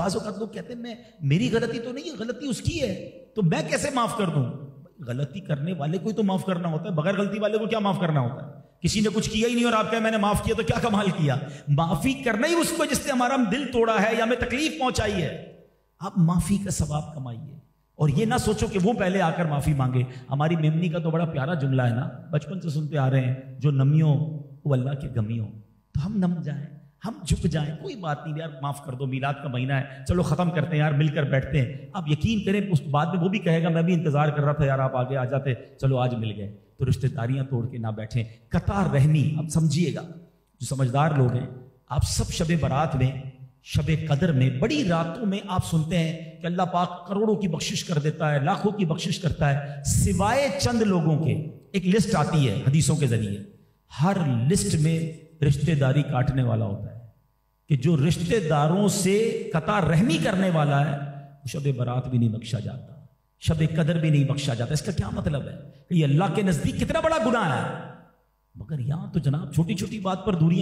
बाज़ लोग कहते हैं, मैं, मेरी गलती तो नहीं है, गलती उसकी है तो मैं कैसे माफ़ कर दूँ? गलती करने वाले को ही तो माफ़ करना होता है, बगैर गलती वाले को क्या माफ़ करना होता है? किसी ने कुछ किया ही नहीं और आप क्या मैंने माफ़ किया तो क्या कमाल किया? माफ़ी करना ही उसको जिसने हमारा दिल तोड़ा है या हमें तकलीफ़ पहुंचाई है। आप माफ़ी का सवाब कमाइए और ये ना सोचो कि वो पहले आकर माफ़ी मांगे। हमारी मेमनी का तो बड़ा प्यारा जुमला है ना, बचपन से सुनते आ रहे हैं, जो नमियों, वो अल्लाह के गमियों। तो हम नम जाएँ। हम झुक जाएँ, कोई बात नहीं यार, माफ़ कर दो, मिलाद का महीना है, चलो खत्म करते हैं यार, मिलकर बैठते हैं। आप यकीन करें, उस बाद में वो भी कहेगा, मैं भी इंतज़ार कर रहा था यार, आप आगे आ जाते, चलो आज मिल गए। तो रिश्तेदारियाँ तोड़ के ना बैठे। कतार रहनी, अब समझिएगा, जो समझदार लोग हैं, आप सब शब बारात में, शब कदर में, बड़ी रातों में आप सुनते हैं कि अल्लाह पाक करोड़ों की बख्शिश कर देता है, लाखों की बख्शिश करता है, सिवाय चंद लोगों के। एक लिस्ट आती है, हदीसों के ज़रिए। हर लिस्ट में रिश्तेदारी काटने वाला होता है। कि जो रिश्तेदारों से कतार रहमी करने वाला है शब बारात भी नहीं बख्शा जाता, शब कदर भी नहीं बख्शा जाता। इसका क्या मतलब है? कि अल्लाह के नज़दीक कितना बड़ा गुनाह है। मगर यहाँ तो जनाब छोटी छोटी बात पर दूरियाँ